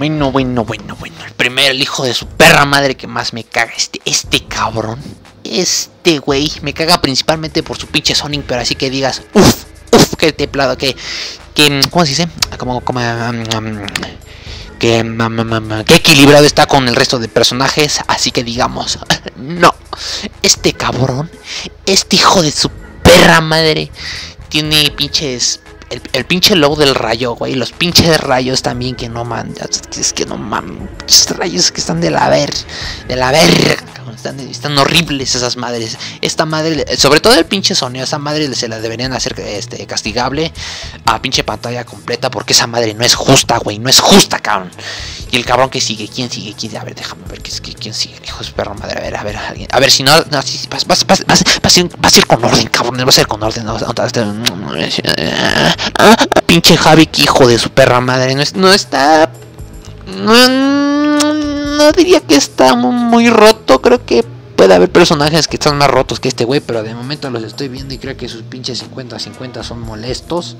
Bueno, bueno, bueno, bueno. El primero, el hijo de su perra madre que más me caga. Este, este cabrón. Este güey. Me caga principalmente por su pinche Sonic. Pero así que digas, uff, uff, que teplado, que. que ¿Cómo se dice? Como. como um, que equilibrado está con el resto de personajes. Así que digamos, no. Este cabrón. Este hijo de su perra madre. Tiene pinches el, pinche low del rayo, güey. Los pinches rayos también que no man. Es que no man. Rayos que están de la ver. De la verga. Están, horribles esas madres. Esta madre, sobre todo el pinche sonido, esa madre se la deberían hacer este, castigable a pinche pantalla completa porque esa madre no es justa, güey. No es justa, cabrón. Y el cabrón que sigue, ¿quién sigue? ¿Quién? A ver, déjame ver quién sigue, el hijo de perro madre. A ver, a ver, alguien. A ver, si no, no si, vas, vas, vas, vas, a ir con orden, cabrón. Va a ser con orden. Pinche Javi, que hijo de su perra madre. No, no está. No, diría que está muy roto. Creo que puede haber personajes que están más rotos que este güey. Pero de momento los estoy viendo y creo que sus pinches 50-50 son molestos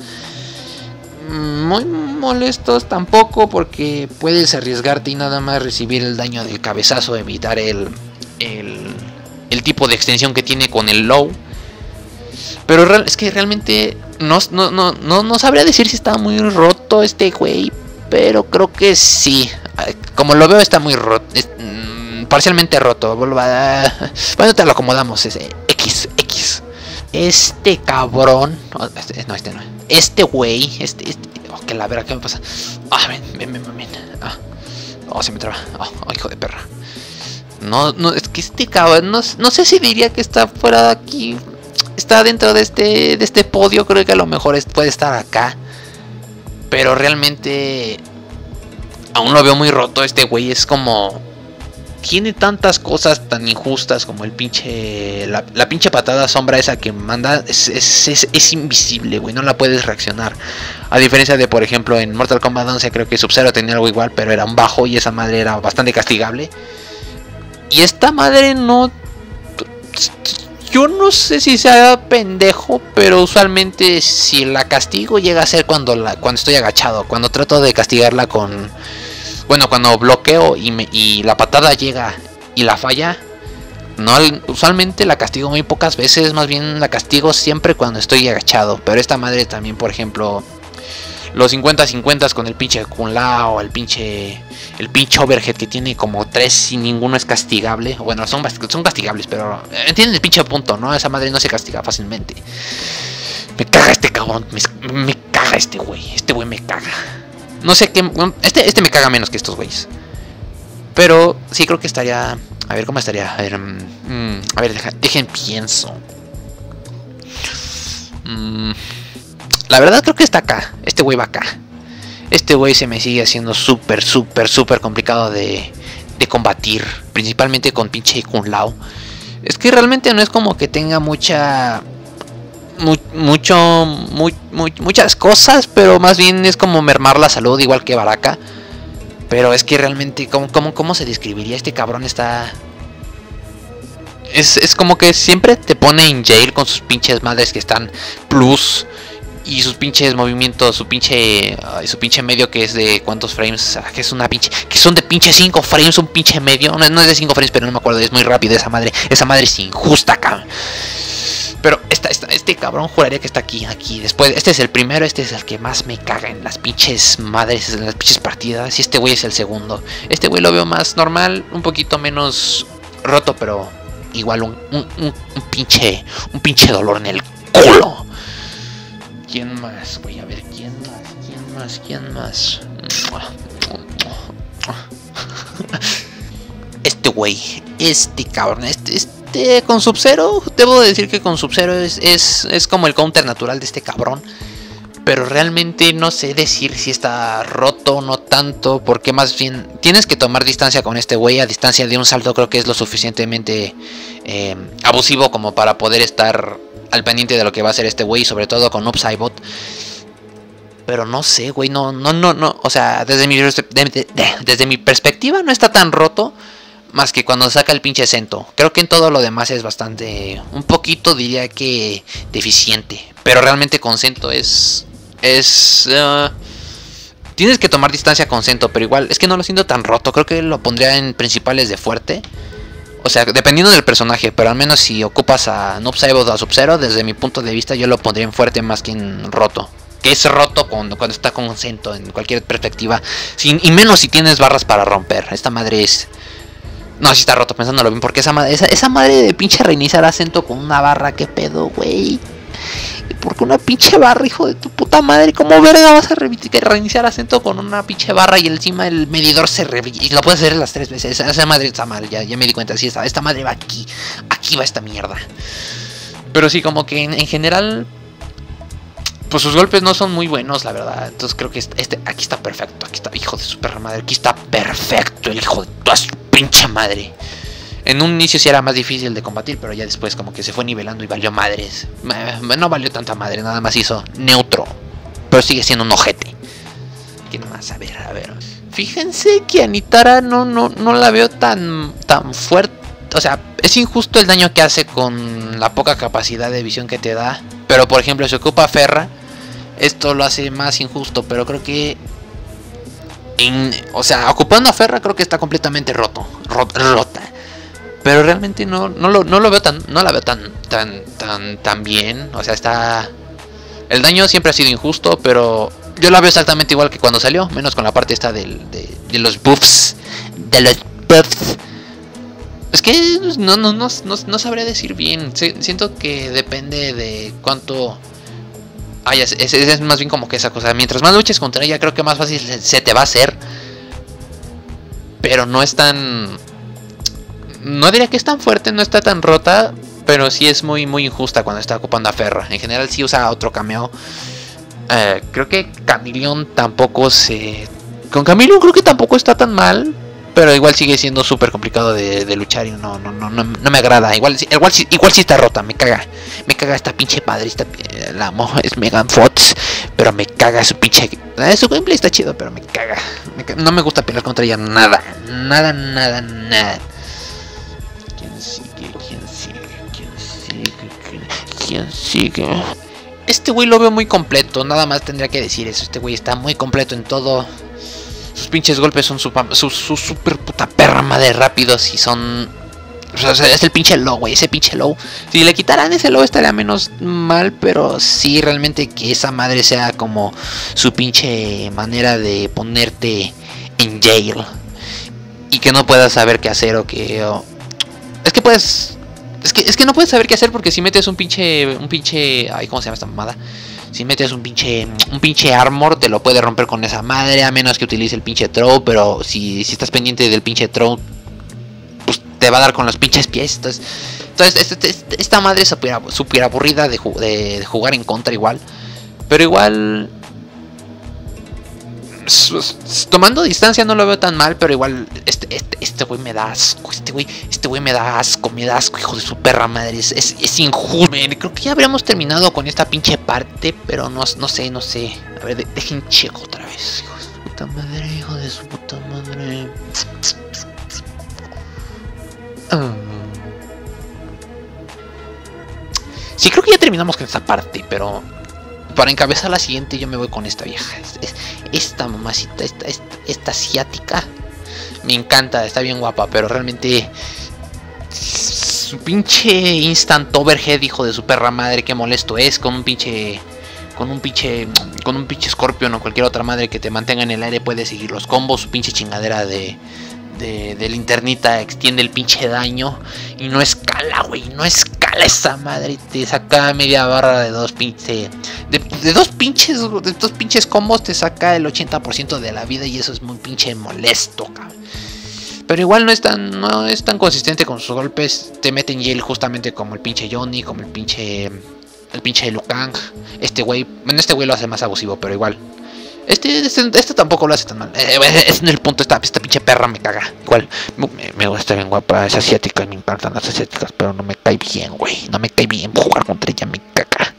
muy molestos tampoco porque puedes arriesgarte y nada más recibir el daño del cabezazo, evitar el, el, tipo de extensión que tiene con el low. Pero es que realmente no, no, no, no, sabría decir si está muy roto este güey, pero creo que sí. Como lo veo está muy roto, mm, parcialmente roto. Bueno, te lo acomodamos, ese X, X. Este cabrón, este, no, este no este güey, este, este, oh, que la verdad, ¿qué me pasa? Ah, ven, ven, ven, ven. Ah, oh, se me traba. Oh, oh, hijo de perra. No, no, es que este cabrón, no, no, sé si diría que está fuera de aquí. Está dentro de este, de este podio, creo que a lo mejor puede estar acá. Pero realmente aún lo veo muy roto. Este güey es como tiene tantas cosas tan injustas como el pinche. La, pinche patada sombra esa que manda es, es, invisible, güey. No la puedes reaccionar. A diferencia de, por ejemplo, en Mortal Kombat 11, creo que Sub-Zero tenía algo igual, pero era un bajo y esa madre era bastante castigable. Y esta madre no. Yo no sé si sea pendejo, pero usualmente si la castigo llega a ser cuando, la, cuando estoy agachado. Cuando trato de castigarla con bueno, cuando bloqueo y, me, y la patada llega y la falla, no, usualmente la castigo muy pocas veces, más bien la castigo siempre cuando estoy agachado. Pero esta madre también, por ejemplo, los 50-50 con el pinche Kun Lao, el pinche el pinche overhead que tiene como tres y ninguno es castigable. Bueno, son, son castigables, pero entienden el pinche punto, ¿no? Esa madre no se castiga fácilmente. Me caga este cabrón, me, caga este güey, este güey me caga. No sé qué. Este, este me caga menos que estos güeyes. Pero sí creo que estaría. A ver cómo estaría. A ver, mm, a ver dejen pienso. Mm, la verdad creo que está acá. Este güey va acá. Este güey se me sigue haciendo súper, súper, súper complicado de, de combatir. Principalmente con pinche Kun Lao. Es que realmente no es como que tenga mucha mucho, muchas cosas, pero más bien es como mermar la salud, igual que Baraka. Pero es que realmente, ¿cómo, cómo, cómo se describiría? Este cabrón está... Es, es, como que siempre te pone en jail con sus pinches madres que están plus y sus pinches movimientos, su pinche su pinche medio que es de cuántos frames, ah, que es una pinche que son de pinche 5 frames, un pinche medio, no, no, es de 5 frames, pero no me acuerdo, es muy rápido esa madre, esa madre es injusta, cabrón. Pero esta, este cabrón juraría que está aquí, aquí. Después, este es el primero, este es el que más me caga en las pinches madres, en las pinches partidas. Y este güey es el segundo. Este güey lo veo más normal, un poquito menos roto, pero igual un, un, pinche, un pinche dolor en el culo. ¿Quién más? Voy a ver quién más, quién más, quién más. Este güey, este cabrón, este, este con Sub-Zero, debo decir que con Sub-Zero es, es, como el counter natural de este cabrón. Pero realmente no sé decir si está roto o no tanto. Porque más bien tienes que tomar distancia con este güey. A distancia de un salto creo que es lo suficientemente eh, abusivo como para poder estar al pendiente de lo que va a hacer este güey. Sobre todo con Upsidebot. Pero no sé, güey. No, no, no, no. O sea, desde mi, desde mi perspectiva no está tan roto. Más que cuando saca el pinche acento. Creo que en todo lo demás es bastante. Un poquito diría que deficiente. Pero realmente con acento es. Es. Uh, Tienes que tomar distancia con Sento, pero igual es que no lo siento tan roto. Creo que lo pondría en principales de fuerte. O sea, dependiendo del personaje, pero al menos si ocupas a Noob o a Sub-Zero, desde mi punto de vista yo lo pondría en fuerte más que en roto. Que es roto cuando, cuando está con Sento en cualquier perspectiva. Y menos si tienes barras para romper. Esta madre es... No, si está roto pensándolo bien, porque esa madre, esa, esa madre de pinche reiniciar acento con una barra, qué pedo, güey. Porque una pinche barra, hijo de tu puta madre. ¿Cómo verga vas a reiniciar acento con una pinche barra y encima el medidor se Y lo puedes hacer las tres veces. Esa madre está mal, ya, me di cuenta. Sí, esta, esta madre va aquí. Aquí va esta mierda. Pero sí, como que en, general. Pues sus golpes no son muy buenos, la verdad. Entonces creo que este, este aquí está perfecto. Aquí está, hijo de su perra madre. Aquí está perfecto, el hijo de su pinche madre. En un inicio sí era más difícil de combatir, pero ya después como que se fue nivelando y valió madres. No valió tanta madre, nada más hizo neutro. Pero sigue siendo un ojete. ¿Quién más? A ver, a ver. Fíjense que Anitara no, no, no la veo tan, tan fuerte. O sea, es injusto el daño que hace con la poca capacidad de visión que te da. Pero por ejemplo, si ocupa Ferra, esto lo hace más injusto. Pero creo que o sea, ocupando a Ferra creo que está completamente roto, rota. Pero realmente no, no, lo, no lo veo tan. No la veo tan, tan, tan, tan bien. O sea, está. El daño siempre ha sido injusto, pero yo la veo exactamente igual que cuando salió, menos con la parte esta del, de, los buffs. De los buffs. Es que no, no, no, no, sabría decir bien. Siento que depende de cuánto. Ay, es, es, más bien como que esa cosa. Mientras más luches contra ella, creo que más fácil se te va a hacer. Pero no es tan no diría que es tan fuerte, no está tan rota, pero sí es muy, muy injusta cuando está ocupando a Ferra. En general sí usa otro cameo. Eh, creo que Camilion tampoco se... Con Camilion creo que tampoco está tan mal, pero igual sigue siendo súper complicado de, luchar y no, no, no, no, me agrada. Igual, igual, igual sí está rota, me caga. Me caga esta pinche padre, eh, la amo, es Megan Fox, pero me caga su pinche... Eh, su gameplay está chido, pero me caga. No me gusta pelear contra ella, nada, nada, nada, nada. Quién sigue. Este güey lo veo muy completo, nada más tendría que decir eso. Este güey está muy completo en todo. Sus pinches golpes son su, super puta perra madre rápidos y son. O sea, es el pinche low, güey. Ese pinche low. Si le quitaran ese low estaría menos mal, pero sí, realmente que esa madre sea como su pinche manera de ponerte en jail. Y que no puedas saber qué hacer o que. Es que puedes es que, es que no puedes saber qué hacer porque si metes un pinche. Un pinche. Ay, ¿cómo se llama esta mamada? Si metes un pinche. Un pinche armor, te lo puede romper con esa madre. A menos que utilice el pinche throw. Pero si, si estás pendiente del pinche throw. Pues te va a dar con los pinches pies. Entonces. Entonces, este, este, esta madre es súper aburrida de, de jugar en contra igual. Pero igual tomando distancia no lo veo tan mal, pero igual este este este güey me da asco, este güey, este güey me da asco, me da asco, hijo de su perra madre, es, es, injusto. Creo que ya habríamos terminado con esta pinche parte, pero no, no sé, no sé. A ver, dejen checo otra vez, hijo de su puta madre, hijo de su puta madre. Ah. Sí, creo que ya terminamos con esta parte, pero para encabezar la siguiente yo me voy con esta vieja. Esta mamacita, esta, esta, asiática. Me encanta, está bien guapa, pero realmente... Su pinche instant overhead, hijo de su perra madre, que molesto es con un pinche con un pinche con un pinche Scorpion o cualquier otra madre que te mantenga en el aire puede seguir los combos, su pinche chingadera de de, linternita extiende el pinche daño y no escala, güey, no escala esa madre, te saca media barra de dos pinches, de, dos pinches, de dos pinches combos te saca el 80% de la vida y eso es muy pinche molesto, cabrón. Pero igual no es tan, no es tan consistente con sus golpes, te mete en justamente como el pinche Johnny, como el pinche, el pinche Lukang, este güey, bueno este güey lo hace más abusivo, pero igual este, este, este, tampoco lo hace tan mal. Eh, es en el punto, esta, esta pinche perra me caga. Igual, me, gusta bien guapa, es asiática y me encantan las asiáticas, pero no me cae bien, güey. No me cae bien jugar contra ella, me caga.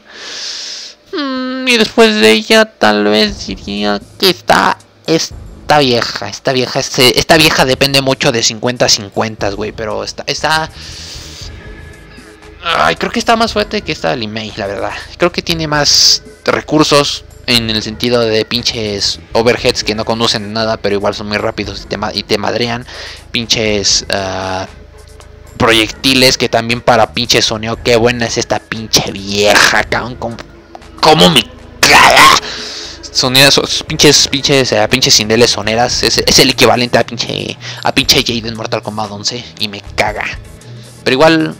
Mm, y después de ella, tal vez diría que está esta vieja. Esta vieja, este, esta vieja depende mucho de 50-50, güey, pero está, está... Ay, creo que está más fuerte que esta Limei, la verdad. Creo que tiene más recursos, En el sentido de pinches overheads que no conducen nada, pero igual son muy rápidos y te, te madrean. Pinches uh, proyectiles que también para pinche soneo. Qué buena es esta pinche vieja, cabrón. ¿Cómo, me caga? Sonidos, pinches, pinches, uh, pinches cindeles soneras. Es, es, el equivalente a pinche, a pinche Jaden Mortal Kombat 11. Y me caga. Pero igual,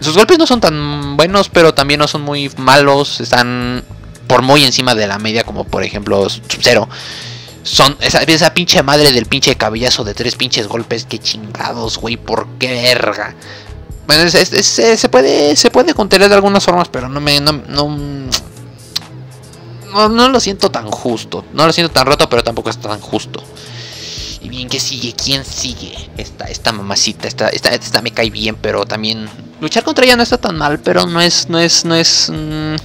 sus golpes no son tan buenos, pero también no son muy malos. Están por muy encima de la media, como por ejemplo Sub-Zero. Son esa, esa, pinche madre del pinche cabellazo de tres pinches golpes. Que chingados, güey, por qué verga. Bueno, es, es, es, se puede se puede contener de algunas formas, pero no me no, no, no, no lo siento tan justo. No lo siento tan roto, pero tampoco está tan justo. Y bien, ¿qué sigue? ¿Quién sigue? Esta, esta mamacita, esta, esta, me cae bien, pero también. Luchar contra ella no está tan mal, pero no es. No es. No es. Mmm,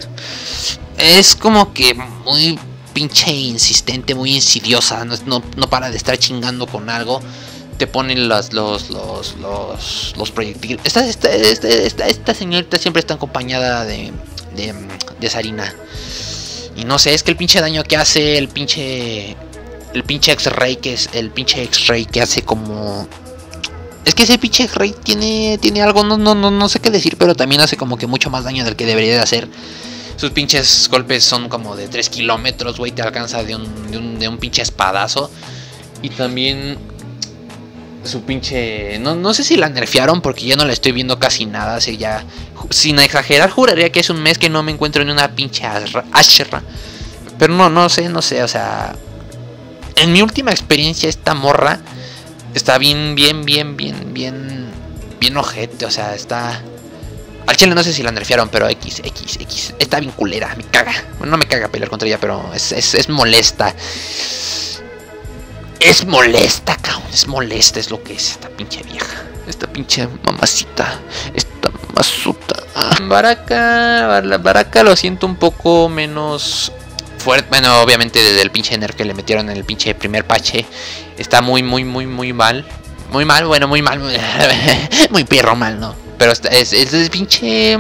es como que muy pinche insistente, muy insidiosa. No, no, no, para de estar chingando con algo. Te ponen los, los, los, los, los proyectiles. Esta, esta, esta, esta, señorita siempre está acompañada de, de, de Sarina. Y no sé, es que el pinche daño que hace, el pinche el pinche X-Ray que es el pinche X-Ray que hace como es que ese pinche X-Ray tiene tiene algo no, no no no sé qué decir, pero también hace como que mucho más daño del que debería de hacer. Sus pinches golpes son como de 3 kilómetros, güey, te alcanza de un, de un, de un pinche espadazo. Y también su pinche... No, no sé si la nerfearon porque ya no la estoy viendo casi nada. Así ya... Sin exagerar, juraría que es un mes que no me encuentro en una pinche Ashra. Pero no, no sé, no sé, o sea en mi última experiencia esta morra está bien, bien, bien, bien, bien, bien ojete, o sea, está... Al chile no sé si la nerfearon, pero X, X, X. Está bien culera, me caga. Bueno, no me caga pelear contra ella, pero es, es, es molesta. Es molesta, cabrón. Es molesta, es lo que es esta pinche vieja. Esta pinche mamacita. Esta mamazuta. Baraka, Baraka lo siento un poco menos fuerte. Bueno, obviamente desde el pinche nerf que le metieron en el pinche primer pache. Está muy, muy, muy, muy mal. Muy mal, bueno, muy mal. muy perro mal, ¿no? Pero es, es, pinche...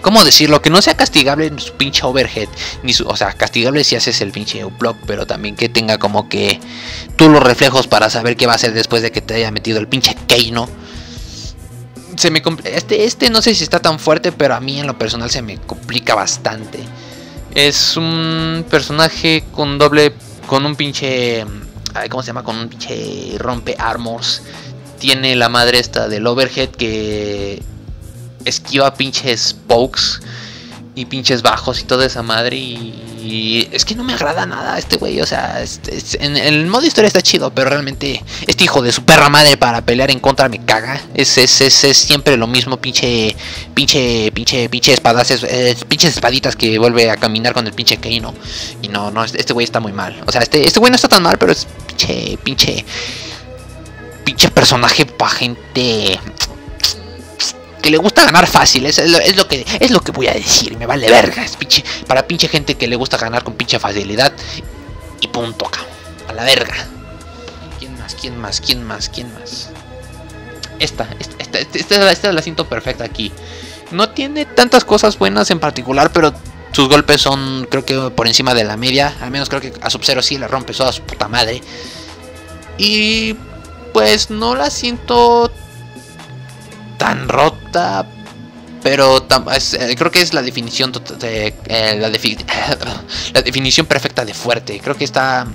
¿Cómo decirlo? Que no sea castigable en su pinche overhead. Ni su, o sea, castigable si haces el pinche block. Pero también que tenga como que tú los reflejos para saber qué va a hacer después de que te haya metido el pinche Keino. Se me este, este no sé si está tan fuerte, pero a mí en lo personal se me complica bastante. Es un personaje con doble. Con un pinche. ¿Cómo se llama? Con un pinche rompe armors. Tiene la madre esta del overhead que esquiva pinches pokes y pinches bajos y toda esa madre. Y, es que no me agrada nada este güey. O sea, en, el modo historia está chido, pero realmente este hijo de su perra madre para pelear en contra me caga. Es, es, es, siempre lo mismo, pinche, pinche, pinche, pinche espadas, pinches espaditas que vuelve a caminar con el pinche Keino. Y no, no, este güey está muy mal. O sea, este, este güey no está tan mal, pero es pinche, pinche, pinche personaje para gente que le gusta ganar fácil, es, es, lo, que es lo que voy a decir, me vale verga, pinche, para pinche gente que le gusta ganar con pinche facilidad y punto, cabrón, a la verga. ¿Quién más? ¿Quién más? ¿Quién más? ¿Quién más? Esta, esta, esta, esta, esta la siento perfecta aquí. No tiene tantas cosas buenas en particular, pero sus golpes son creo que por encima de la media, al menos creo que a Sub-Zero sí le rompe toda su puta madre. Y pues no la siento tan rota, pero eh, creo que es la definición de, eh, la, defi la, definición perfecta de fuerte. Creo que está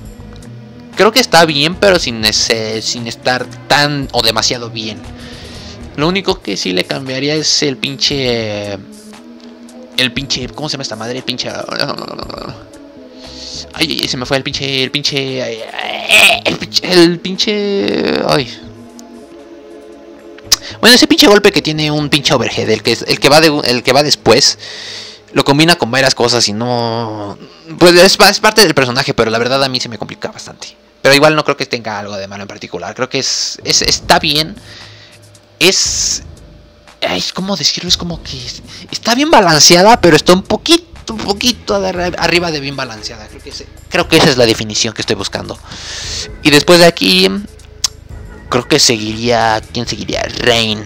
creo que está bien, pero sin sin estar tan o demasiado bien. Lo único que sí le cambiaría es el pinche el pinche ¿cómo se llama esta madre? El pinche Ay, se me fue el pinche el pinche el pinche el pinche ay bueno, ese pinche golpe que tiene un pinche overhead, el que, el que, va, de, el que va después, lo combina con varias cosas y no... Pues es, es, parte del personaje, pero la verdad a mí se me complica bastante. Pero igual no creo que tenga algo de malo en particular. Creo que es, es está bien. Es... Ay, ¿Cómo decirlo? Es como que está bien balanceada, pero está un poquito, un poquito arriba de bien balanceada. Creo que, creo que esa es la definición que estoy buscando. Y después de aquí creo que seguiría. ¿Quién seguiría? Rain.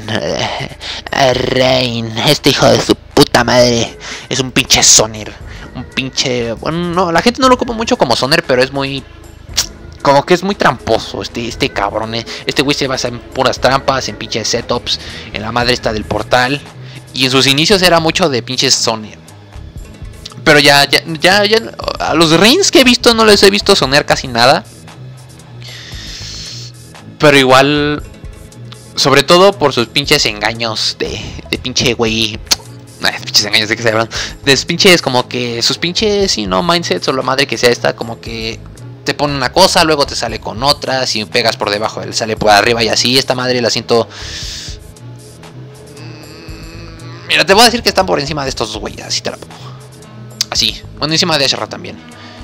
Rain. Este hijo de su puta madre. Es un pinche Sonir. un pinche. Bueno, no, la gente no lo ocupa mucho como Soner, pero es muy. Como que es muy tramposo este, este cabrón. eh. Este güey se basa en puras trampas, en pinches setups, en la madre esta del portal. Y en sus inicios era mucho de pinches Soner. Pero ya, ya, ya, ya. A los rings que he visto no les he visto sonar casi nada. Pero igual. Sobre todo por sus pinches engaños de, de pinche güey. Ay, pinches engaños de que se hablan. De pinches, como que. Sus pinches, sí, no, mindsets o la madre que sea esta, como que. Te pone una cosa, luego te sale con otra. Si pegas por debajo, él sale por arriba y así. Esta madre la siento. Mira, te voy a decir que están por encima de estos dos güeyes. Así te la pongo. Así. Bueno, encima de Asherra también.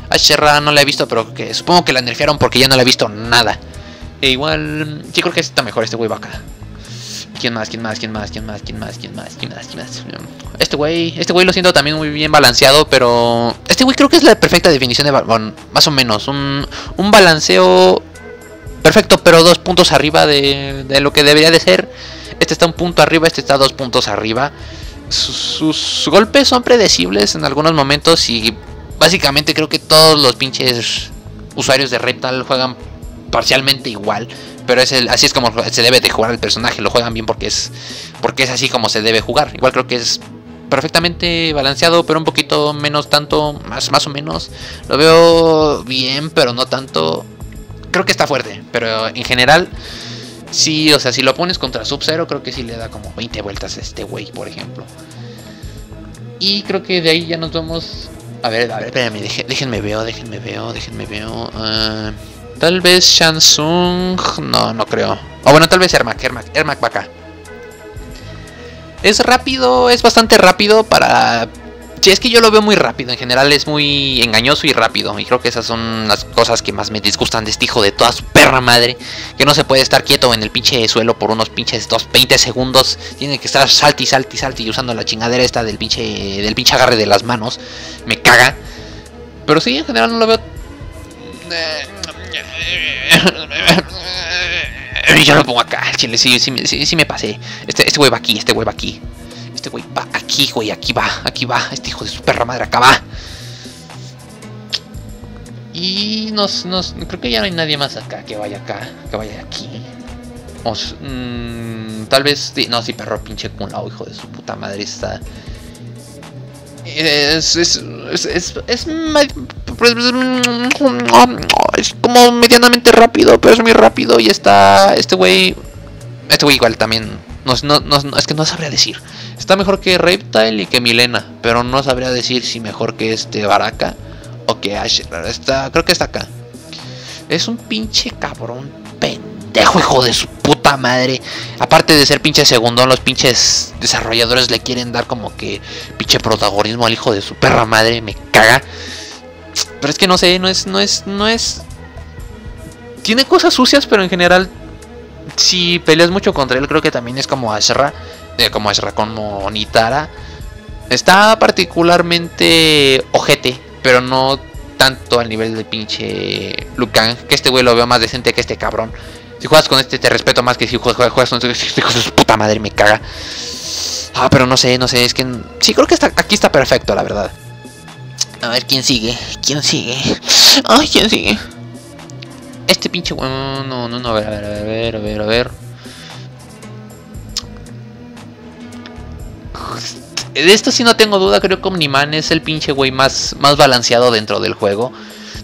Asherra no la he visto, pero que supongo que la nerfearon porque ya no la he visto nada. E igual, sí creo que está mejor este güey va acá. ¿Quién más? ¿Quién más? ¿Quién más? ¿Quién más? ¿Quién más? ¿Quién más? ¿Quién más? ¿Quién más? Este güey, este güey lo siento también muy bien balanceado, pero este güey creo que es la perfecta definición de bueno, más o menos un, un balanceo perfecto, pero dos puntos arriba de, de lo que debería de ser. Este está un punto arriba, este está dos puntos arriba. Sus, golpes son predecibles en algunos momentos y básicamente creo que todos los pinches usuarios de Reptal juegan parcialmente igual. Pero es el, así es como se debe de jugar el personaje. Lo juegan bien porque es, porque es así como se debe jugar. Igual creo que es perfectamente balanceado, pero un poquito menos tanto, más, más o menos. Lo veo bien, pero no tanto. Creo que está fuerte, pero en general, sí, o sea, si lo pones contra Sub-Zero, creo que sí le da como 20 vueltas a este güey, por ejemplo. Y creo que de ahí ya nos vamos. A ver, a ver, espérenme, deje- déjenme veo, déjenme veo, déjenme veo. ah, tal vez Shansung. No, no creo. O bueno, tal vez Ermac, Ermac, Ermac va acá. Es rápido, es bastante rápido para. Sí, es que yo lo veo muy rápido. En general es muy engañoso y rápido. Y creo que esas son las cosas que más me disgustan de este hijo de toda su perra madre. Que no se puede estar quieto en el pinche suelo por unos pinches dos, 20 segundos. Tiene que estar salti, salti, salti y usando la chingadera esta del pinche, del pinche agarre de las manos. Me caga. Pero sí, en general no lo veo. Yo lo pongo acá, chile, sí, sí, sí, sí me pasé. Este, este güey va aquí, este güey va aquí. Este güey va aquí, güey, aquí va, aquí va. Este hijo de su perra madre acá va. Y nos, nos, creo que ya no hay nadie más acá que vaya acá, que vaya aquí. Mm, tal vez, no, sí, perro pinche Kun Lao, hijo de su puta madre, está. Es, es, es, es, es, ma- es como medianamente rápido, pero es muy rápido y está este güey, este güey igual también, no, no, no, es que no sabría decir. Está mejor que Reptile y que Milena, pero no sabría decir si mejor que este Baraka o que Ash. Está, creo que está acá. Es un pinche cabrón pendejo, hijo de su puta madre. Aparte de ser pinche segundón, los pinches desarrolladores le quieren dar como que pinche protagonismo al hijo de su perra madre. Me caga. Pero es que no sé, no es, no es, no es. Tiene cosas sucias, pero en general, si peleas mucho contra él, creo que también es como Ashra. Eh, como Ashra, como Nitara. Está particularmente ojete, pero no tanto al nivel de pinche Lucan. Que este güey lo veo más decente que este cabrón. Si juegas con este te respeto más que si juegas, con este hijo de su puta madre me caga. Ah, pero no sé, no sé, es que sí creo que está, aquí está perfecto, la verdad. A ver quién sigue, quién sigue. Ay, quién sigue. Este pinche güey, no, no, no, ver, ver, a ver, a ver, a ver. De esto sí no tengo duda, creo que Omniman es el pinche güey más, más balanceado dentro del juego.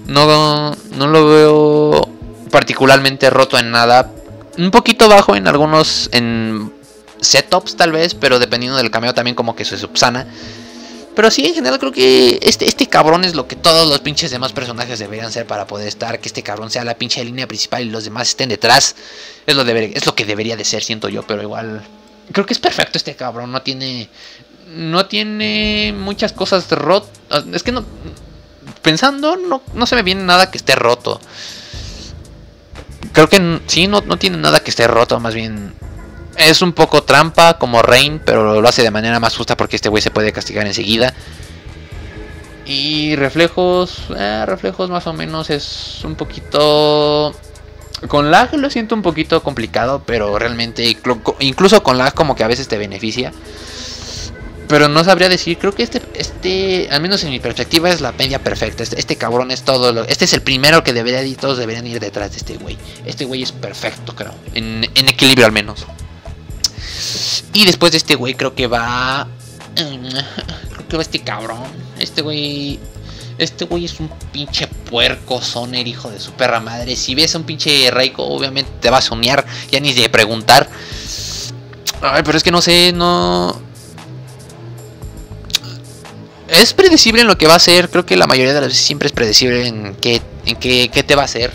No, no lo veo particularmente roto en nada. Un poquito bajo en algunos en setups tal vez, pero dependiendo del cameo también como que se subsana. Pero sí, en general creo que este, este cabrón es lo que todos los pinches demás personajes deberían ser para poder estar. Que este cabrón sea la pinche línea principal y los demás estén detrás. Es lo, es lo que debería de ser, siento yo, pero igual... Creo que es perfecto este cabrón, no tiene... No tiene muchas cosas rotas. Es que no... Pensando, no, no se me viene nada que esté roto. Creo que sí, no, no tiene nada que esté roto, más bien es un poco trampa como Rain, pero lo hace de manera más justa porque este güey se puede castigar enseguida. Y reflejos, eh, reflejos más o menos es un poquito... Con lag lo siento un poquito complicado, pero realmente inclu- incluso con lag como que a veces te beneficia. Pero no sabría decir, creo que este, este, al menos en mi perspectiva, es la media perfecta. Este, este cabrón es todo lo, Este es el primero que debería ir, todos deberían ir detrás de este güey. Este güey es perfecto, creo. En, en equilibrio al menos. Y después de este güey creo que va... Creo que va este cabrón. Este güey... Este güey es un pinche puerco soner, hijo de su perra madre. Si ves a un pinche Reiko, obviamente te va a soñar, ya ni de preguntar. Ay, pero es que no sé, no. Es predecible en lo que va a hacer. Creo que la mayoría de las veces siempre es predecible en qué, en qué, qué te va a hacer.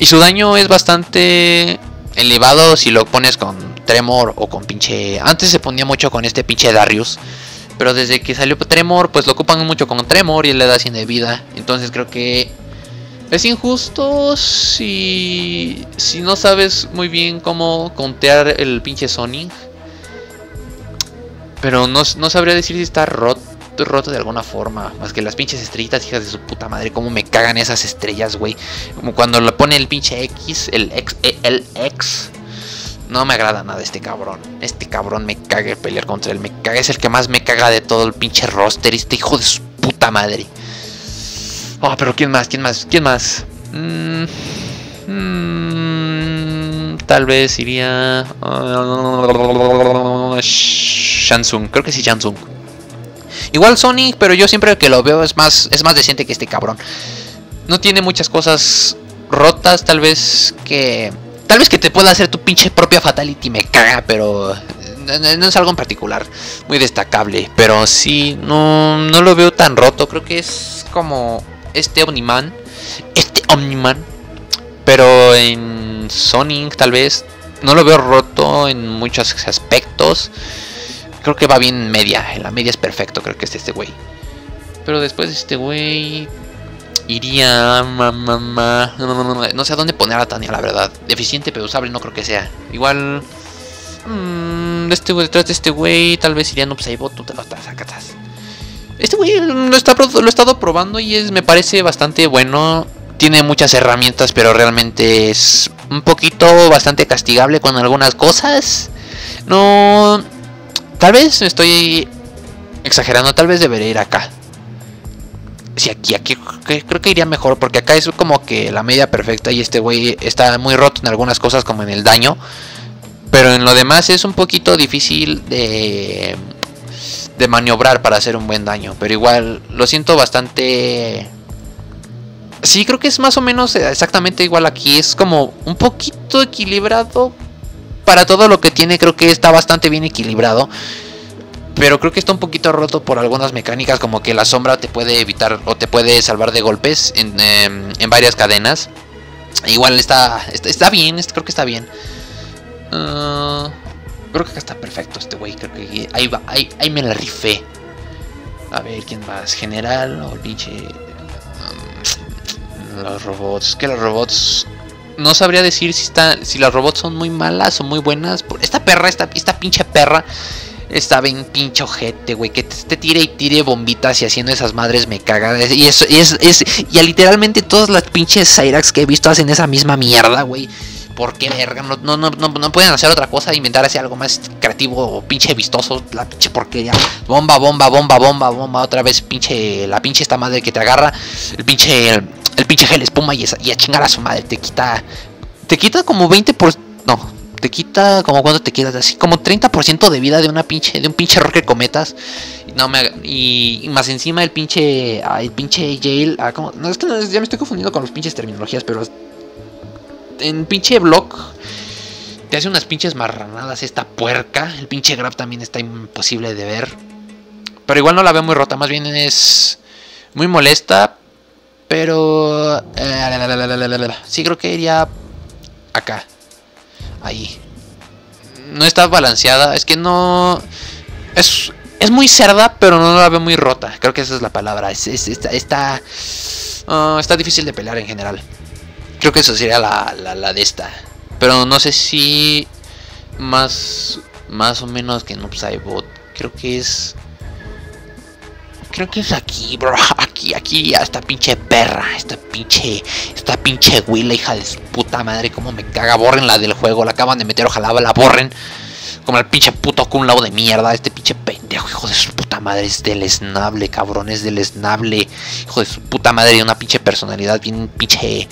Y su daño es bastante elevado si lo pones con Tremor o con pinche... Antes se ponía mucho con este pinche Darius. Pero desde que salió Tremor, pues lo ocupan mucho con Tremor y le da 100 de vida. Entonces creo que es injusto si, si no sabes muy bien cómo contear el pinche Sonic. Pero no, no sabría decir si está roto, roto de alguna forma. Más que las pinches estrellitas, hijas de su puta madre. Cómo me cagan esas estrellas, güey. Como cuando le pone el pinche X, el X, el X. No me agrada nada este cabrón. Este cabrón me caga pelear contra él. Me caga, es el que más me caga de todo el pinche roster. Este hijo de su puta madre. Oh, pero ¿quién más? ¿Quién más? ¿Quién más? Mm, mm, tal vez iría. Uh, Shansung. Creo que sí, Shansung. Igual Sonic, pero yo siempre que lo veo es más, es más decente que este cabrón. No tiene muchas cosas rotas, tal vez que Tal vez que te pueda hacer tu pinche propia Fatality me caga, pero no es algo en particular muy destacable. Pero sí, no, no lo veo tan roto. Creo que es como este Omniman. Este Omniman. Pero en Sonic tal vez no lo veo roto en muchos aspectos. Creo que va bien media. En la media es perfecto. Creo que es este güey. Pero después de este güey iría. no sé a dónde poner a Tania, la verdad. Deficiente pero usable no creo que sea. Igual. Mmm, este detrás de este güey, tal vez iría Nupsaibot, tú te lo Este güey lo, está, lo he estado probando y es, me parece bastante bueno. Tiene muchas herramientas, pero realmente es un poquito bastante castigable con algunas cosas. No. Tal vez estoy exagerando, tal vez debería ir acá. Si aquí, aquí creo que iría mejor porque acá es como que la media perfecta y este güey está muy roto en algunas cosas como en el daño. Pero en lo demás es un poquito difícil de, de maniobrar para hacer un buen daño. Pero igual lo siento bastante... Sí, creo que es más o menos exactamente igual aquí. Es como un poquito equilibrado. Para todo lo que tiene creo que está bastante bien equilibrado. Pero creo que está un poquito roto por algunas mecánicas, como que la sombra te puede evitar o te puede salvar de golpes en, em, varias cadenas. Igual está, está, bien, creo que está bien. Ah, creo que acá está perfecto este güey. Creo que ahí, va, ahí, me la rifé. A ver, ¿quién más? General o pinche. Um, los robots. Que los robots. No sabría decir si, está, si las robots son muy malas o muy buenas. Esta perra, esta, esta pinche perra está bien pincho ojete, güey. Que te, tire y tire bombitas y haciendo esas madres me caga. Y eso, es, es, y literalmente todas las pinches Cyrax que he visto hacen esa misma mierda, güey. ¿Por qué verga? No, no, no, no, pueden hacer otra cosa, inventar así algo más creativo o pinche vistoso. La pinche porquería. Bomba, bomba, bomba, bomba, bomba. Otra vez pinche, la pinche esta madre que te agarra. El pinche, el, pinche gel espuma y, y a chingar a su madre. Te quita, te quita como 20 por... No, te quita como cuando te quedas así como 30% de vida de una pinche de un pinche roque cometas no me y, más encima el pinche ah, el pinche jail ah, no es que ya me estoy confundiendo con los pinches terminologías pero en pinche block te hace unas pinches marranadas esta puerca el pinche grab también está imposible de ver pero igual no la veo muy rota más bien es muy molesta pero eh, sí creo que iría acá ahí. No está balanceada, es que no... Es, es muy cerda, pero no la veo muy rota. Creo que esa es la palabra. Es, está, ah, está, difícil de pelear en general. Creo que eso sería la, la, de esta. Pero no sé si más, más o menos que no Bot. Creo que es creo que es aquí, bro. Aquí, aquí, a esta pinche perra. Esta pinche. Esta pinche Willa, hija de su puta madre. Como me caga. Borren la del juego. La acaban de meter. Ojalá la borren. Como el pinche puto Kun Lao de mierda. Este pinche pendejo, hijo de su puta madre. Es deleznable, cabrón. Es deleznable. Hijo de su puta madre. Una pinche personalidad bien pinche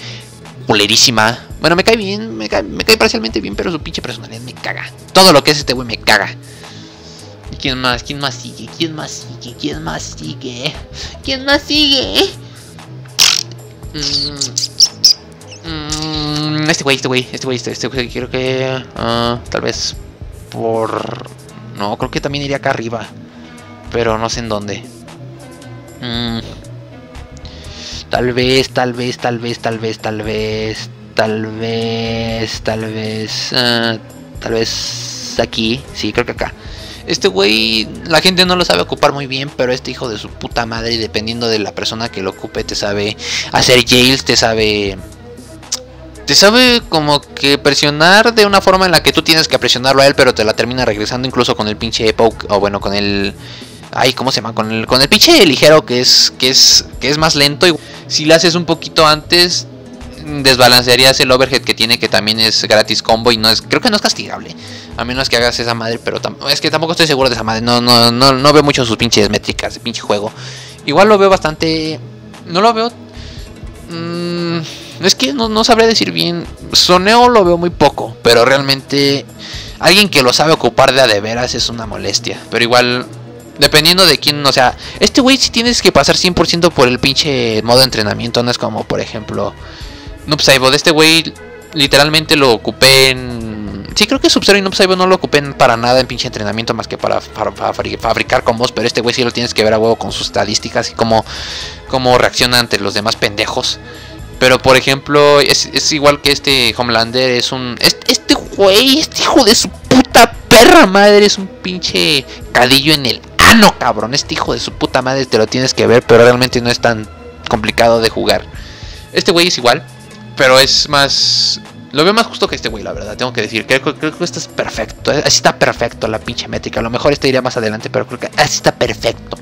culerísima. Bueno, me cae bien. Me cae, me cae parcialmente bien. Pero su pinche personalidad me caga. Todo lo que es este güey me caga. ¿Y quién más? ¿Quién más sigue? ¿Quién más sigue? ¿Quién más sigue? ¿Quién más sigue? Mm, este güey, este güey, este güey, este, este güey, creo que... ah, tal vez por... No, creo que también iría acá arriba. Pero no sé en dónde. Mm, tal vez, tal vez, tal vez, tal vez, tal vez... Tal vez, tal vez... ah, tal vez aquí. Sí, creo que acá. Este güey, la gente no lo sabe ocupar muy bien, pero este hijo de su puta madre, dependiendo de la persona que lo ocupe, te sabe hacer jails, te sabe... Te sabe como que presionar de una forma en la que tú tienes que presionarlo a él, pero te la termina regresando incluso con el pinche poke, o bueno, con el... Ay, ¿cómo se llama? Con el, con el pinche ligero que es, que es, que es más lento. Y si le haces un poquito antes, desbalancearías el overhead que tiene, que también es gratis combo y no es, creo que no es castigable. A menos que hagas esa madre, pero es que tampoco estoy seguro de esa madre. No, no, no, no veo mucho sus pinches métricas de pinche juego. Igual lo veo bastante. No lo veo. Mmm, es que no, no sabré decir bien. Soneo lo veo muy poco, pero realmente. Alguien que lo sabe ocupar de a de veras es una molestia. Pero igual. Dependiendo de quién, o sea, este güey si tienes que pasar 100% por el pinche modo de entrenamiento, no es como, por ejemplo, Noob Saibot. Este güey literalmente lo ocupé en. Sí, creo que Sub-Zero y Noob Saibot no lo ocupé en- para nada en pinche entrenamiento más que para, para- para fabri- fabricar combos. Pero este güey sí lo tienes que ver a huevo con sus estadísticas y cómo, reacciona ante los demás pendejos. Pero por ejemplo, es, igual que este Homelander, es un. Este, este güey, este hijo de su puta perra madre, es un pinche cadillo en el ano, cabrón. Este hijo de su puta madre te lo tienes que ver, pero realmente no es tan complicado de jugar. Este güey es igual, pero es más. Lo veo más justo que este güey, la verdad, tengo que decir. Creo, que esto es perfecto. Así está perfecto la pinche métrica. A lo mejor este iría más adelante, pero creo que así está perfecto.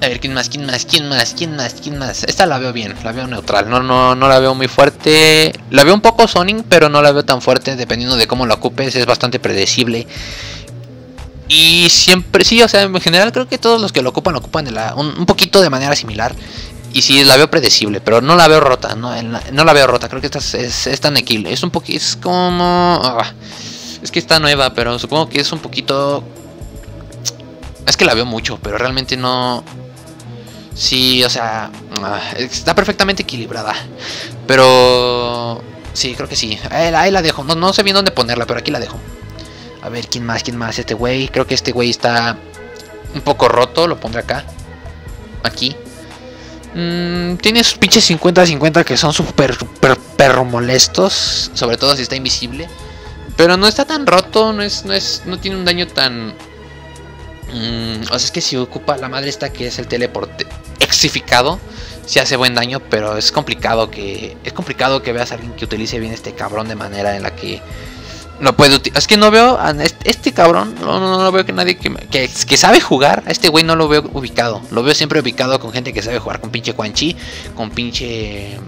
A ver, ¿quién más? ¿Quién más? ¿Quién más? ¿Quién más? ¿Quién más? Esta la veo bien, la veo neutral. No, no, no la veo muy fuerte. La veo un poco Sonic, pero no la veo tan fuerte. Dependiendo de cómo la ocupes, es bastante predecible. Y siempre, sí, o sea, en general creo que todos los que lo ocupan lo ocupan un poquito de manera similar. Y sí, la veo predecible, pero no la veo rota. No, no la veo rota, creo que esta es, es, tan equil. Es un poquito, es como... ah, es que está nueva, pero supongo que es un poquito... Es que la veo mucho, pero realmente no... Sí, o sea, ah, está perfectamente equilibrada. Pero... Sí, creo que sí. Ahí, ahí la dejo. No, no sé bien dónde ponerla, pero aquí la dejo. A ver, ¿quién más? ¿Quién más? Este güey. Creo que este güey está un poco roto. Lo pondré acá. Aquí. Mm, tiene sus pinches 50-50 que son súper, súper perro molestos. Sobre todo si está invisible. Pero no está tan roto. No es, no es, no tiene un daño tan. mm, o sea, es que si ocupa la madre esta que es el teleporte exificado. Si hace buen daño, pero es complicado que. Es complicado que veas a alguien que utilice bien este cabrón de manera en la que lo puede. Es que no veo este, cabrón, no, no, no veo que nadie que, que, que sabe jugar. A este güey no lo veo ubicado. Lo veo siempre ubicado con gente que sabe jugar con pinche Quan Chi, con pinche.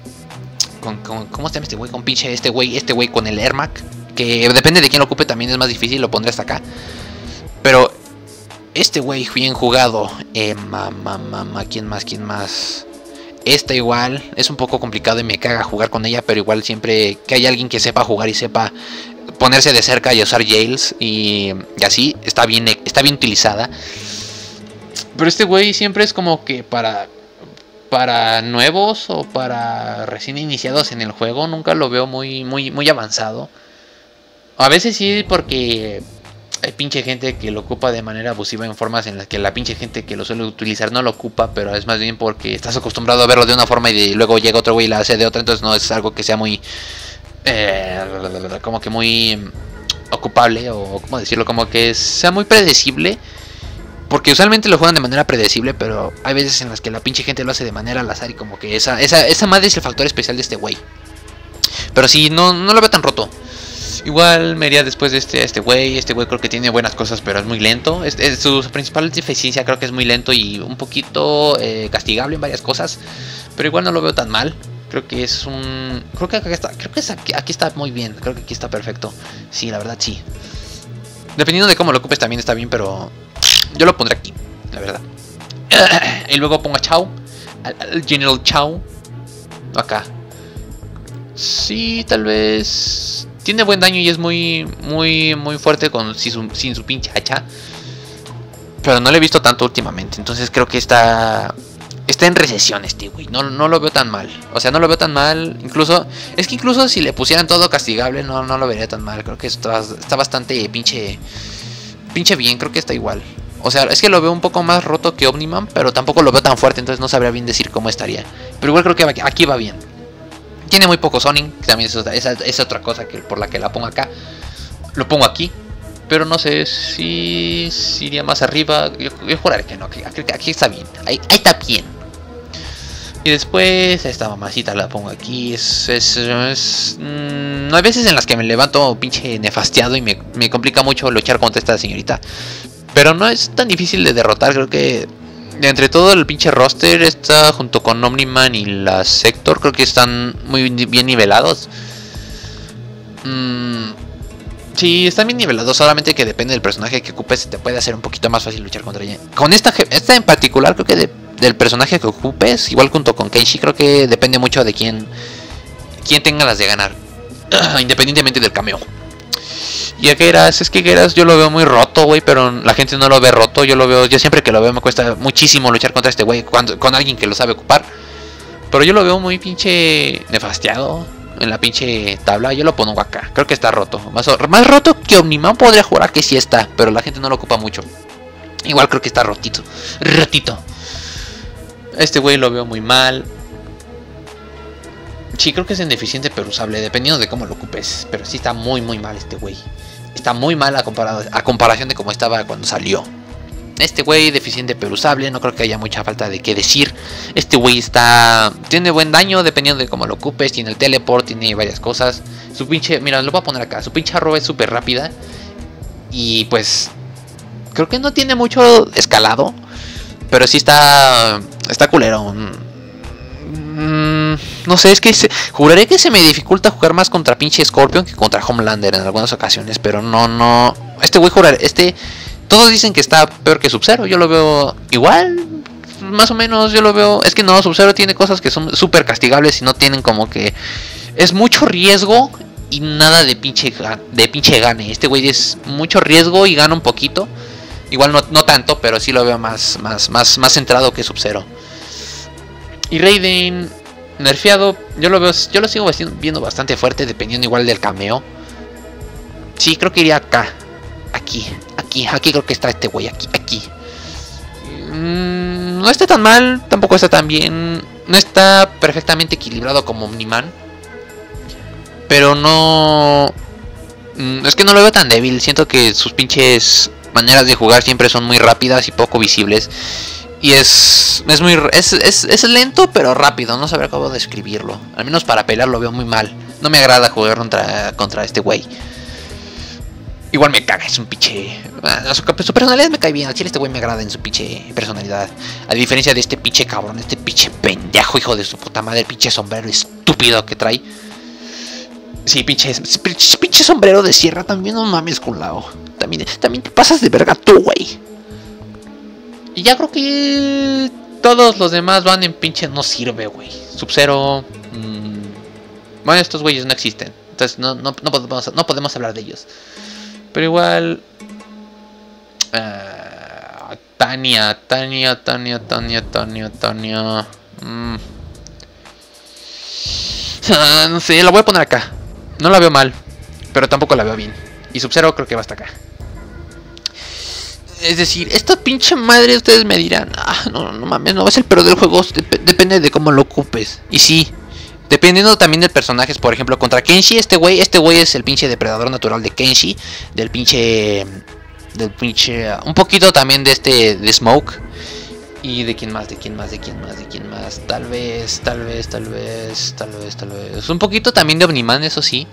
Con, con- ¿Cómo se llama este güey? Con pinche este güey, este güey con el Ermac. Que depende de quién lo ocupe también es más difícil, lo pondré hasta acá. Pero este güey bien jugado. Eh, mamá, mamá, ¿quién más? ¿Quién más? Esta igual, es un poco complicado y me caga jugar con ella, pero igual siempre que hay alguien que sepa jugar y sepa ponerse de cerca y usar jails y, así, está bien, está bien utilizada. Pero este güey siempre es como que para para nuevos o para recién iniciados en el juego, nunca lo veo muy muy muy avanzado. A veces sí porque hay pinche gente que lo ocupa de manera abusiva en formas en las que la pinche gente que lo suele utilizar no lo ocupa, pero es más bien porque estás acostumbrado a verlo de una forma y luego llega otro güey y la hace de otra, entonces no es algo que sea muy eh, como que muy ocupable o cómo decirlo, como que sea muy predecible. Porque usualmente lo juegan de manera predecible, pero hay veces en las que la pinche gente lo hace de manera al azar y como que esa, esa, esa madre es el factor especial de este güey. Pero sí, no, no lo veo tan roto. Igual me iría después de este este güey. Este güey creo que tiene buenas cosas, pero es muy lento. Es, es- su principal deficiencia creo que es muy lento y un poquito eh, castigable en varias cosas. Pero igual no lo veo tan mal. Creo que es un. Creo que acá está. Creo que es aquí, está muy bien. Creo que aquí está perfecto. Sí, la verdad sí. Dependiendo de cómo lo ocupes también está bien, pero yo lo pondré aquí, la verdad. y luego pongo a Chao, al, General Chao, acá. Sí, tal vez tiene buen daño y es muy, muy, muy fuerte con sin su, sin su pinche hacha. Pero no lo he visto tanto últimamente, entonces creo que está está en recesión este güey. No, no lo veo tan mal. O sea, no lo veo tan mal. Incluso, es que incluso si le pusieran todo castigable, no, no lo vería tan mal. Creo que está, está bastante pinche, pinche bien. Creo que está igual. O sea, es que lo veo un poco más roto que Omniman, pero tampoco lo veo tan fuerte, entonces no sabría bien decir cómo estaría. Pero igual creo que aquí va bien. Tiene muy poco Sonic, también es, otra cosa que por la que la pongo acá. Lo pongo aquí, pero no sé si, iría más arriba. Yo, yo juraré que no, aquí, aquí está bien. Ahí, ahí está bien. Y después esta mamacita la pongo aquí. Es, es, mm, hay veces en las que me levanto pinche nefastiado y me, me, complica mucho luchar contra esta señorita. Pero no es tan difícil de derrotar. Creo que entre todo el pinche roster está junto con Omniman y la Sector. Creo que están muy bien nivelados. Mm, sí, están bien nivelados. Solamente que depende del personaje que ocupes. Te puede hacer un poquito más fácil luchar contra ella. Con esta, esta en particular creo que de, del personaje que ocupes, igual junto con Kenshi, creo que depende mucho de quién, quién tenga las de ganar, independientemente del cameo. Y a Geras, es que Geras yo lo veo muy roto, güey, pero la gente no lo ve roto, yo lo veo, yo siempre que lo veo me cuesta muchísimo luchar contra este güey, con alguien que lo sabe ocupar. Pero yo lo veo muy pinche nefasteado en la pinche tabla, yo lo pongo acá, creo que está roto. Más, más roto que Omniman podría jugar que sí está, pero la gente no lo ocupa mucho. Igual creo que está rotito, rotito. Este güey lo veo muy mal. Sí, creo que es ineficiente pero usable, dependiendo de cómo lo ocupes. Pero sí está muy, muy mal este güey. Está muy mal a, a comparación de cómo estaba cuando salió. Este güey deficiente pero usable, no creo que haya mucha falta de qué decir. Este güey está... Tiene buen daño dependiendo de cómo lo ocupes. Tiene el teleport, tiene varias cosas. Su pinche... Mira, lo voy a poner acá. Su pinche arroba es súper rápida. Y pues... Creo que no tiene mucho escalado. Pero sí está. Está culero. Mm, no sé, es que se, juraré que se me dificulta jugar más contra pinche Scorpion que contra Homelander en algunas ocasiones. Pero no, no. Este güey jurar, este. Todos dicen que está peor que Sub-Zero. Yo lo veo igual. Más o menos yo lo veo. Es que no, Sub-Zero tiene cosas que son súper castigables y no tienen como que. Es mucho riesgo y nada de pinche, de pinche gane. Este güey es mucho riesgo y gana un poquito. Igual no, tanto, pero sí lo veo más, más, más, más centrado que Sub-Zero. Y Raiden, nerfeado, yo lo veo, yo lo sigo viendo bastante fuerte, dependiendo igual del cameo. Sí, creo que iría acá. Aquí, aquí, aquí creo que está este güey, aquí, aquí. Mm, no está tan mal, tampoco está tan bien. No está perfectamente equilibrado como Omniman. Pero no... Mm, es que no lo veo tan débil. Siento que sus pinches maneras de jugar siempre son muy rápidas y poco visibles. Y es, es muy es, es, lento pero rápido, no sabré cómo describirlo. Al menos para pelear lo veo muy mal. No me agrada jugar contra, contra este güey. Igual me caga, es un pinche. Su, personalidad me cae bien. Al chile este güey me agrada en su pinche personalidad. A diferencia de este pinche cabrón, este pinche pendejo, hijo de su puta madre, pinche sombrero estúpido que trae. Sí, pinche, pinche sombrero de sierra también, no mames, con lado. También, te pasas de verga tú, güey. Y ya creo que todos los demás van en pinche no sirve, güey. Sub-Zero. Mmm, bueno, estos güeyes no existen. Entonces no, no, no, podemos, no podemos hablar de ellos. Pero igual... Uh, Tania, Tania, Tania, Tania, Tania, Tania. Mm. Ah, no sé, la voy a poner acá. No la veo mal, pero tampoco la veo bien. Y Sub-Zero creo que va hasta acá. Es decir, esta pinche madre ustedes me dirán, ah, no, no mames, no ser el peor del juego, depende de cómo lo ocupes. Y sí, dependiendo también del personaje, por ejemplo, contra Kenshi, este güey, este güey es el pinche depredador natural de Kenshi, del pinche del pinche un poquito también de este de Smoke y de quién más, de quién más, de quién más, de quién más, tal vez, tal vez, tal vez, tal vez, tal vez. Un poquito también de Omniman, eso sí.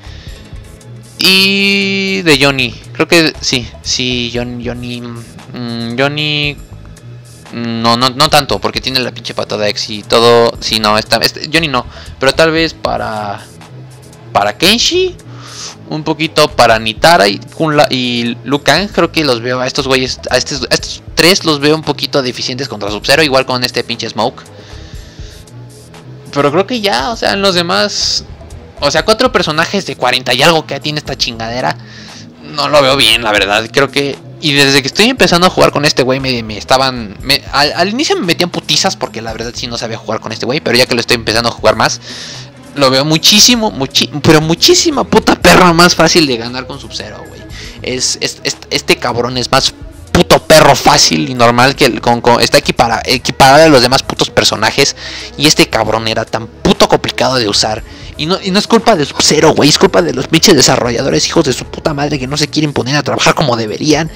Y de Johnny. Creo que sí, sí, Johnny. Johnny, mm, Johnny no, no, no tanto, porque tiene la pinche patada X y todo. Sí, no, está, este, Johnny no. Pero tal vez para. Para Kenshi. un poquito para Nitara y, Kunla y Lucan. Creo que los veo a estos güeyes, a estos, a estos tres los veo un poquito deficientes contra Sub-Zero, igual con este pinche Smoke. Pero creo que ya, o sea, en los demás. O sea, cuatro personajes de 40 y algo que tiene esta chingadera. No lo veo bien, la verdad. Creo que. Y desde que estoy empezando a jugar con este güey, me, me estaban. Me, al, al, inicio me metían putizas porque la verdad sí no sabía jugar con este güey. Pero ya que lo estoy empezando a jugar más, lo veo muchísimo, muchi pero muchísima puta perra más fácil de ganar con Sub-Zero, güey. Es, es, es, este cabrón es más puto perro fácil y normal que con, con, está equipara, equiparado a los demás putos personajes. Y este cabrón era tan puto complicado de usar. Y no, y no es culpa de Sub-Zero, güey. Es culpa de los pinches desarrolladores, hijos de su puta madre, que no se quieren poner a trabajar como deberían.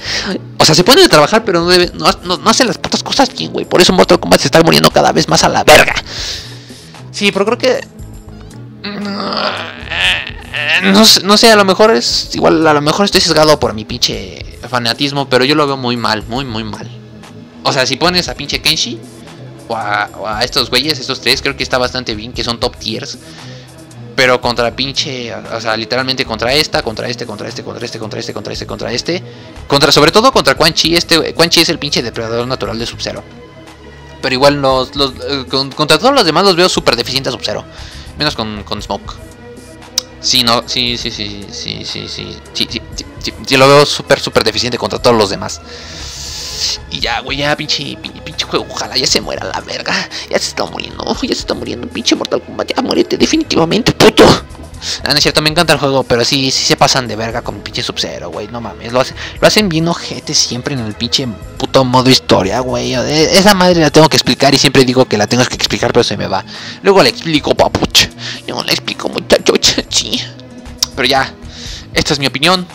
O sea, se ponen a trabajar, pero no, debe, no, no, hacen las putas cosas bien, güey. Por eso Mortal Kombat se está muriendo cada vez más a la verga. Sí, pero creo que no, no, sé, a lo mejor es. Igual, a lo mejor estoy sesgado por mi pinche fanatismo, pero yo lo veo muy mal, muy, muy mal. O sea, si pones a pinche Kenshi o a estos güeyes, estos tres, creo que está bastante bien, que son top tiers. Pero contra pinche, o sea, literalmente contra esta, contra este, contra este, contra este, contra este, contra este, contra este. Contra, sobre todo contra Quan Chi, este, Quan Chi es el pinche depredador natural de Sub-Zero. Pero igual los, los, con, contra todos los demás los veo súper deficientes a Sub-Zero. Menos con, con Smoke. Sí, no, sí, sí, sí, sí, sí, sí, sí, sí, sí, sí, sí lo veo súper, súper deficiente contra todos los demás. Y ya, güey, ya, pinche, pinche, juego, ojalá ya se muera la verga. Ya se está muriendo, ya se está muriendo, pinche Mortal Kombat, ya muérete definitivamente, puto. Ah, no es cierto, me encanta el juego, pero sí, sí se pasan de verga con pinche Sub-Zero, güey. No mames, lo, hace, lo hacen bien ojete siempre en el pinche puto modo historia, güey. Esa madre la tengo que explicar y siempre digo que la tengo que explicar, pero se me va. Luego le explico, papuch. Yo le explico, muchacho, sí. Pero ya, esta es mi opinión.